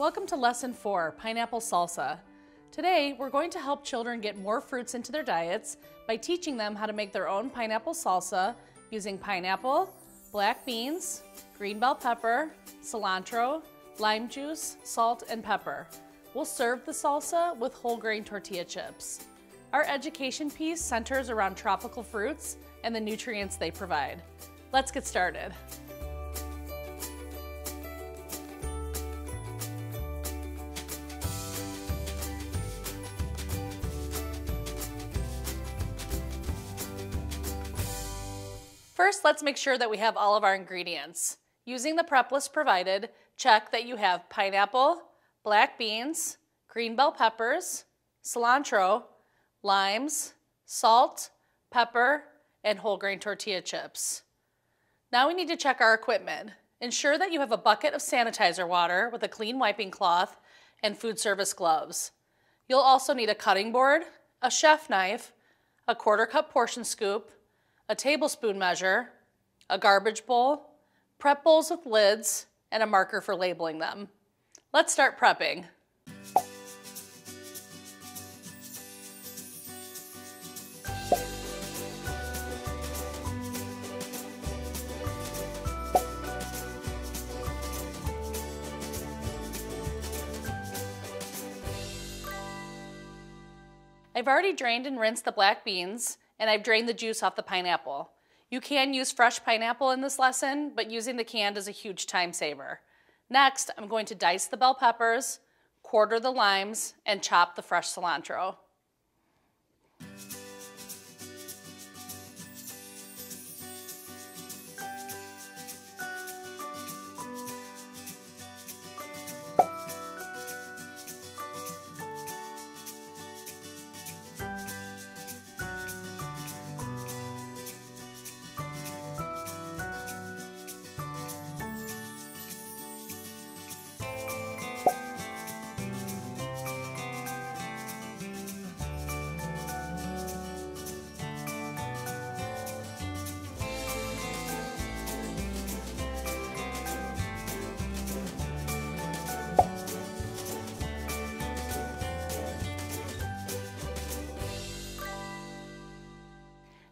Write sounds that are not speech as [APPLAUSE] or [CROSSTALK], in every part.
Welcome to Lesson 4, Pineapple Salsa. Today, we're going to help children get more fruits into their diets by teaching them how to make their own pineapple salsa using pineapple, black beans, green bell pepper, cilantro, lime juice, salt, and pepper. We'll serve the salsa with whole grain tortilla chips. Our education piece centers around tropical fruits and the nutrients they provide. Let's get started. First, let's make sure that we have all of our ingredients. Using the prep list provided, check that you have pineapple, black beans, green bell peppers, cilantro, limes, salt, pepper, and whole grain tortilla chips. Now we need to check our equipment. Ensure that you have a bucket of sanitizer water with a clean wiping cloth and food service gloves. You'll also need a cutting board, a chef knife, a quarter cup portion scoop, a tablespoon measure, a garbage bowl, prep bowls with lids, and a marker for labeling them. Let's start prepping. I've already drained and rinsed the black beans and I've drained the juice off the pineapple. You can use fresh pineapple in this lesson, but using the canned is a huge time saver. Next, I'm going to dice the bell peppers, quarter the limes, and chop the fresh cilantro.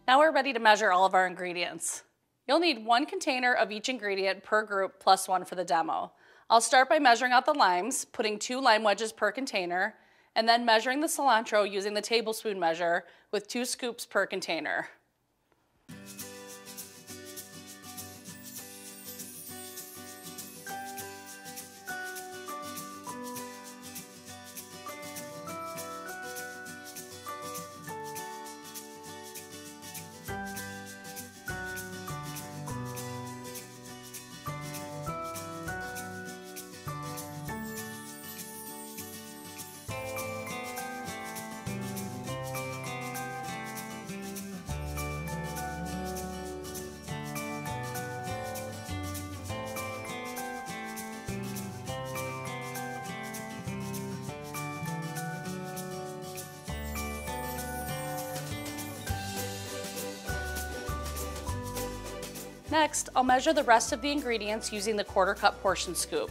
Now we're ready to measure all of our ingredients. You'll need one container of each ingredient per group plus one for the demo. I'll start by measuring out the limes, putting two lime wedges per container, and then measuring the cilantro using the tablespoon measure with two scoops per container. Next, I'll measure the rest of the ingredients using the quarter cup portion scoop.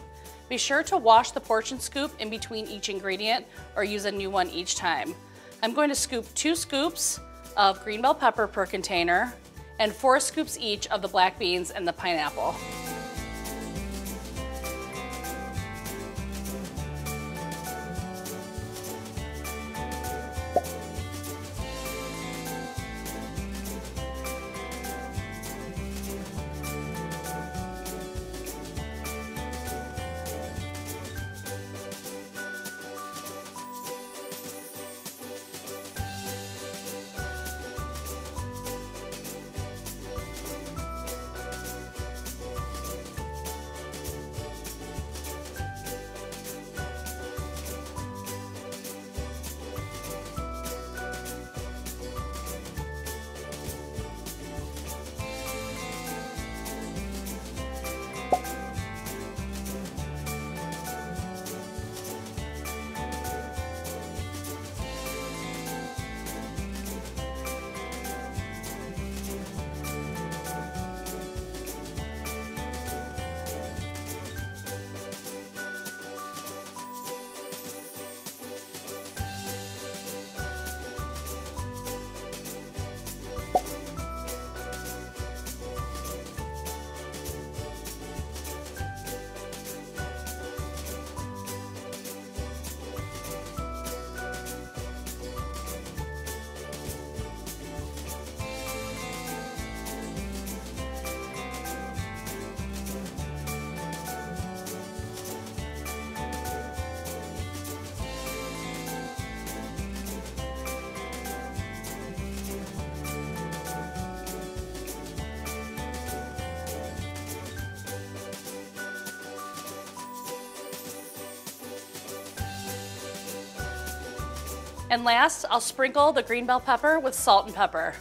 Be sure to wash the portion scoop in between each ingredient or use a new one each time. I'm going to scoop two scoops of green bell pepper per container and four scoops each of the black beans and the pineapple. And last, I'll sprinkle the green bell pepper with salt and pepper.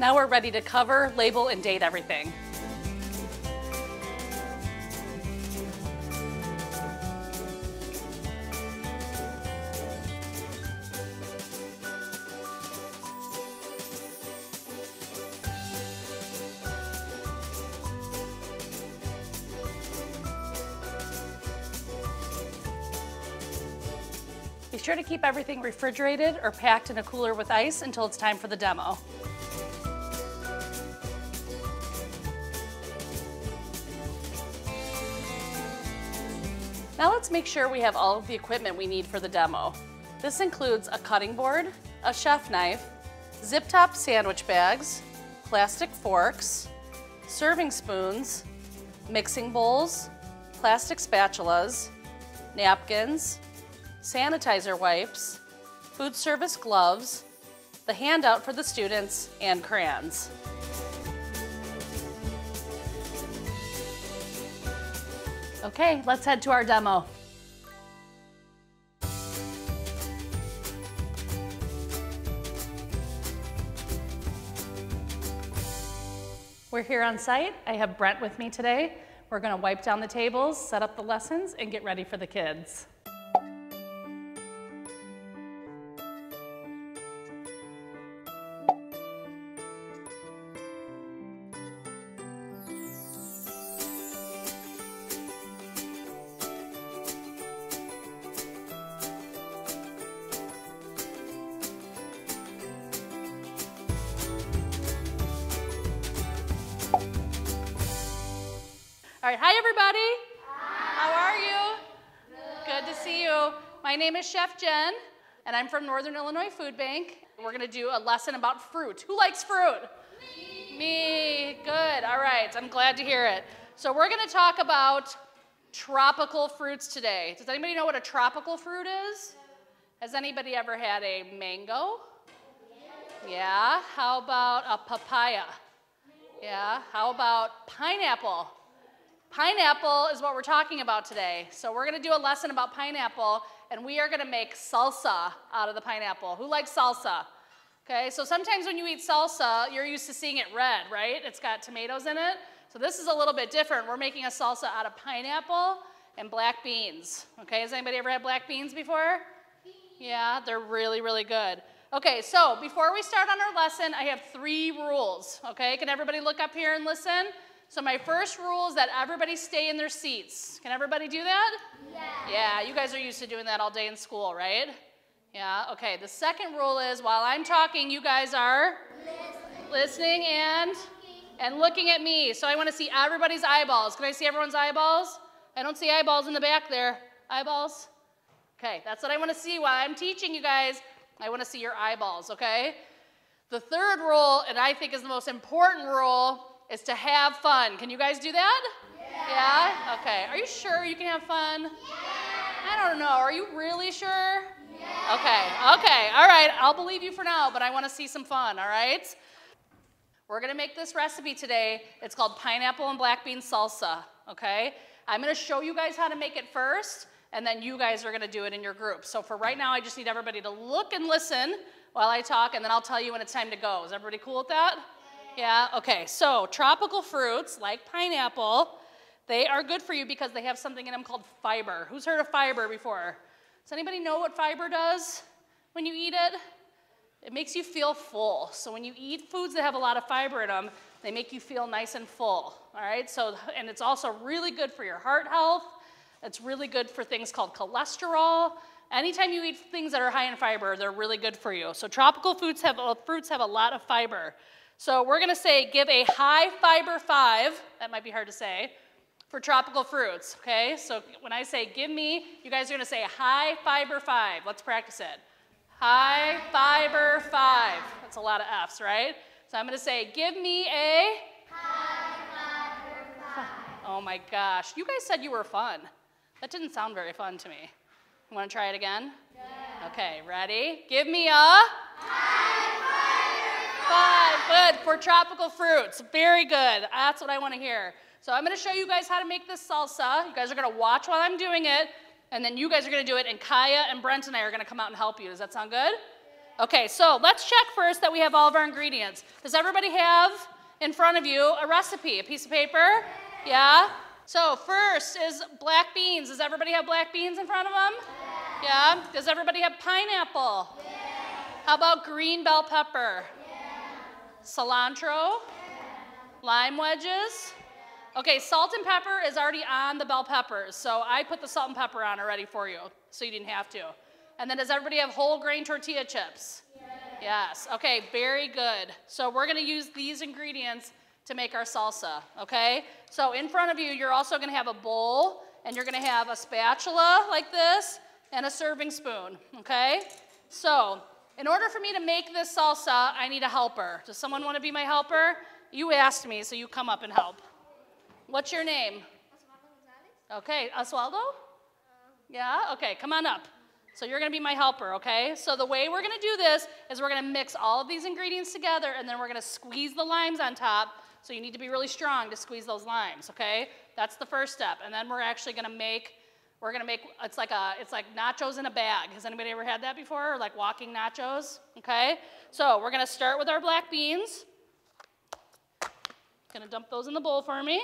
Now we're ready to cover, label, and date everything. Sure to keep everything refrigerated or packed in a cooler with ice until it's time for the demo. Now let's make sure we have all of the equipment we need for the demo. This includes a cutting board, a chef knife, zip-top sandwich bags, plastic forks, serving spoons, mixing bowls, plastic spatulas, napkins, sanitizer wipes, food service gloves, the handout for the students, and crayons. Okay, let's head to our demo. We're here on site. I have Brent with me today. We're gonna wipe down the tables, set up the lessons, and get ready for the kids. Right, hi everybody. How are you? Good. Good to see you. My name is Chef Jen, and I'm from Northern Illinois Food Bank. We're gonna do a lesson about fruit. Who likes fruit? Me. Me. Good. All right. I'm glad to hear it. So we're gonna talk about tropical fruits today. Does anybody know what a tropical fruit is? Has anybody ever had a mango? Yeah. How about a papaya? Yeah. How about pineapple? Pineapple is what we're talking about today. So we're gonna do a lesson about pineapple and we are gonna make salsa out of the pineapple. Who likes salsa? Okay, so sometimes when you eat salsa, you're used to seeing it red, right? It's got tomatoes in it. So this is a little bit different. We're making a salsa out of pineapple and black beans. Okay, has anybody ever had black beans before? Yeah, they're really, really good. Okay, so before we start on our lesson, I have three rules. Okay, can everybody look up here and listen? So my first rule is that everybody stay in their seats. Can everybody do that? Yeah. Yeah, you guys are used to doing that all day in school, right? Yeah, okay. The second rule is while I'm talking, you guys are listening, listening and and looking at me. So I want to see everybody's eyeballs. Can I see everyone's eyeballs? I don't see eyeballs in the back there. Eyeballs? Okay, that's what I want to see while I'm teaching you guys. I want to see your eyeballs, okay? The third rule, and I think is the most important rule, is to have fun. Can you guys do that? Yeah. yeah? Okay. Are you sure you can have fun? Yeah. I don't know. Are you really sure? Yeah. Okay. Okay. All right. I'll believe you for now, but I want to see some fun, all right? We're going to make this recipe today. It's called pineapple and black bean salsa, okay? I'm going to show you guys how to make it first, and then you guys are going to do it in your group. So for right now, I just need everybody to look and listen while I talk, and then I'll tell you when it's time to go. Is everybody cool with that? Yeah, okay. So tropical fruits like pineapple, they are good for you because they have something in them called fiber. Who's heard of fiber before? Does anybody know what fiber does when you eat it? It makes you feel full. So when you eat foods that have a lot of fiber in them, they make you feel nice and full. All right? So and it's also really good for your heart health. It's really good for things called cholesterol. Anytime you eat things that are high in fiber, they're really good for you. So tropical foods have fruits have a lot of fiber. So we're going to say give a high fiber five, that might be hard to say, for tropical fruits, okay? So when I say give me, you guys are going to say high fiber five. Let's practice it. High fiber five. That's a lot of F's, right? So I'm going to say give me a... High fiber five. Oh my gosh. You guys said you were fun. That didn't sound very fun to me. You want to try it again? Yeah. Okay, ready? Give me a five. Good for tropical fruits. Very good. That's what I want to hear. So I'm going to show you guys how to make this salsa. You guys are going to watch while I'm doing it, and then you guys are going to do it, and Kaya and Brent and I are going to come out and help you. Does that sound good? Okay, so let's check first that we have all of our ingredients. Does everybody have in front of you a recipe, a piece of paper? Yeah? So first is black beans. Does everybody have black beans in front of them? Yeah? Does everybody have pineapple? Yeah. How about green bell pepper? Yeah. Cilantro? Lime wedges? Okay, salt and pepper is already on the bell peppers, so I put the salt and pepper on already for you, so you didn't have to. And then does everybody have whole grain tortilla chips? Yes. Okay, very good. So we're going to use these ingredients to make our salsa, okay? So in front of you, you're also going to have a bowl, and you're going to have a spatula like this, and a serving spoon, okay? So in order for me to make this salsa, I need a helper. Does someone want to be my helper? You asked me, so you come up and help. What's your name? Okay, Oswaldo? Yeah? Okay, come on up. So you're going to be my helper, okay? So the way we're going to do this is we're going to mix all of these ingredients together and then we're going to squeeze the limes on top. So you need to be really strong to squeeze those limes, okay? That's the first step. And then we're actually going to make we're gonna make it's like a it's like nachos in a bag. Has anybody ever had that before? Or like walking nachos? Okay. So we're gonna start with our black beans. Gonna dump those in the bowl for me.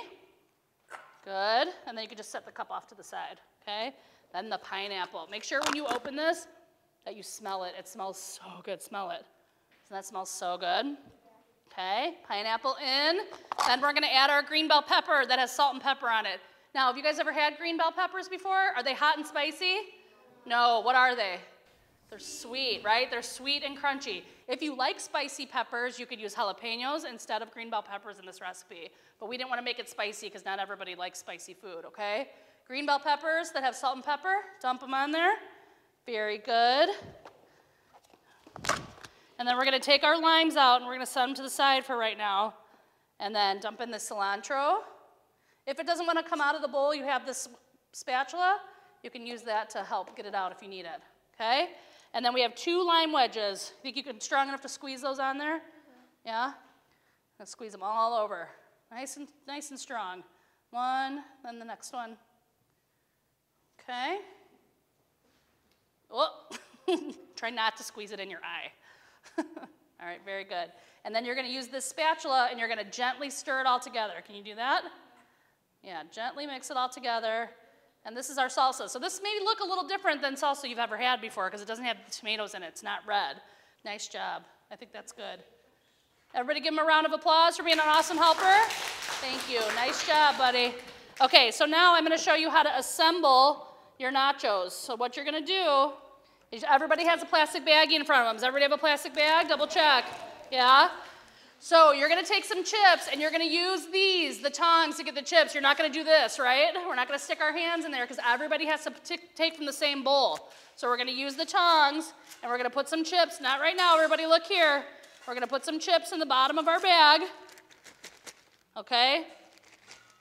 Good. And then you can just set the cup off to the side. Okay. Then the pineapple. Make sure when you open this that you smell it. It smells so good. Smell it. So that smells so good. Okay, pineapple in. Then we're gonna add our green bell pepper that has salt and pepper on it. Now, have you guys ever had green bell peppers before? Are they hot and spicy? No, what are they? They're sweet, right? They're sweet and crunchy. If you like spicy peppers, you could use jalapenos instead of green bell peppers in this recipe. But we didn't want to make it spicy because not everybody likes spicy food, okay? Green bell peppers that have salt and pepper, dump them on there. Very good. And then we're going to take our limes out and we're going to set them to the side for right now. And then dump in the cilantro. If it doesn't want to come out of the bowl, you have this spatula. You can use that to help get it out if you need it, okay? And then we have two lime wedges. Think you can strong enough to squeeze those on there? Yeah? And squeeze them all over. Nice and, nice and strong. One, then the next one. Okay? Oh, [LAUGHS] try not to squeeze it in your eye. [LAUGHS] all right, very good. And then you're going to use this spatula and you're to gently stir it all together. Can you do that? Yeah, gently mix it all together. And this is our salsa. So this may look a little different than salsa you've ever had before because it doesn't have tomatoes in it. It's not red. Nice job. I think that's good. Everybody give him a round of applause for being an awesome helper. Thank you. Nice job, buddy. Okay, so now I'm going to show you how to assemble your nachos. So what you're going to do is everybody has a plastic baggie in front of them. Does everybody have a plastic bag? Double check. Yeah? So you're gonna take some chips and you're gonna use these, the tongs, to get the chips. You're not gonna do this, right? We're not gonna stick our hands in there because everybody has to take from the same bowl. So we're gonna use the tongs and we're gonna put some chips, not right now, everybody look here. We're gonna put some chips in the bottom of our bag, okay?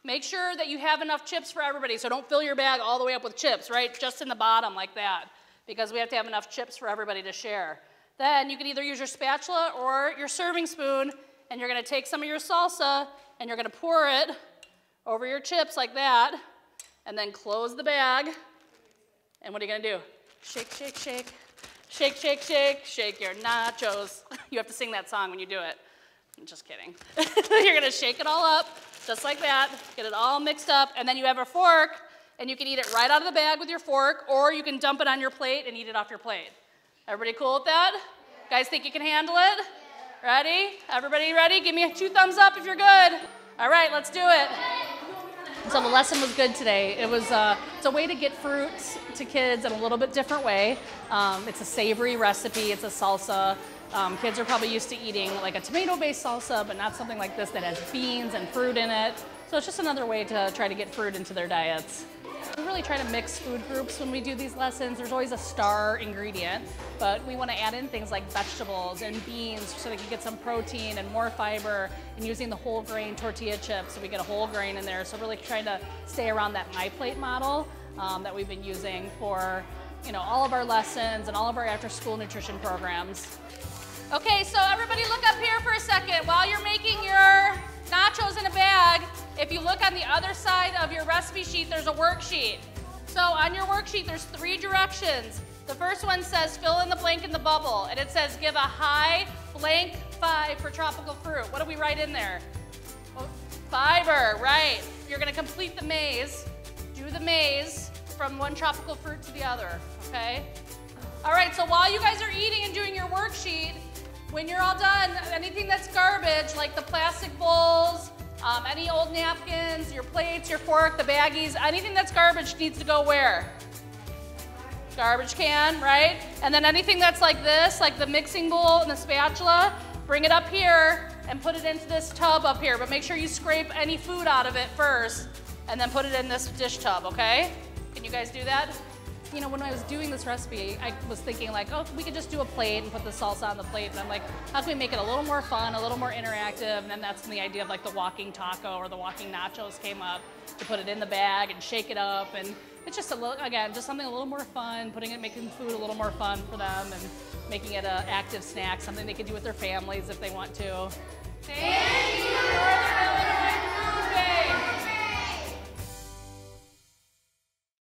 Make sure that you have enough chips for everybody, so don't fill your bag all the way up with chips, right? Just in the bottom like that, because we have to have enough chips for everybody to share. Then you can either use your spatula or your serving spoon and you're gonna take some of your salsa and you're gonna pour it over your chips like that, and then close the bag. And what are you gonna do? Shake, shake, shake. Shake, shake, shake, shake your nachos. [LAUGHS] You have to sing that song when you do it. I'm just kidding. [LAUGHS] you're gonna shake it all up, just like that, get it all mixed up, and then you have a fork, and you can eat it right out of the bag with your fork, or you can dump it on your plate and eat it off your plate. Everybody cool with that? Guys think you can handle it? Ready? Everybody ready? Give me two thumbs up if you're good. All right, let's do it. So the lesson was good today. It was uh, it's a way to get fruit to kids in a little bit different way. Um, it's a savory recipe. It's a salsa. Um, kids are probably used to eating like a tomato-based salsa, but not something like this that has beans and fruit in it. So it's just another way to try to get fruit into their diets. We really try to mix food groups when we do these lessons. There's always a star ingredient, but we want to add in things like vegetables and beans so they can get some protein and more fiber and using the whole grain tortilla chips so we get a whole grain in there. So really trying to stay around that My Plate model um, that we've been using for you know, all of our lessons and all of our after school nutrition programs. Okay, so everybody look up here for a second. While you're making your nachos in a bag, if you look on the other side of your recipe sheet, there's a worksheet. So on your worksheet, there's three directions. The first one says fill in the blank in the bubble, and it says give a high blank five for tropical fruit. What do we write in there? Oh, fiber, right. You're gonna complete the maze, do the maze from one tropical fruit to the other, okay? All right, so while you guys are eating and doing your worksheet, when you're all done, anything that's garbage, like the plastic bowls, um, any old napkins, your plates, your fork, the baggies, anything that's garbage needs to go where? Garbage can, right? And then anything that's like this, like the mixing bowl and the spatula, bring it up here and put it into this tub up here. But make sure you scrape any food out of it first and then put it in this dish tub, okay? Can you guys do that? You know, when I was doing this recipe, I was thinking like, oh, we could just do a plate and put the salsa on the plate. And I'm like, how can we make it a little more fun, a little more interactive? And then that's when the idea of like the walking taco or the walking nachos came up to put it in the bag and shake it up. And it's just a little, again, just something a little more fun, putting it, making food a little more fun for them and making it an active snack, something they can do with their families if they want to. Thank you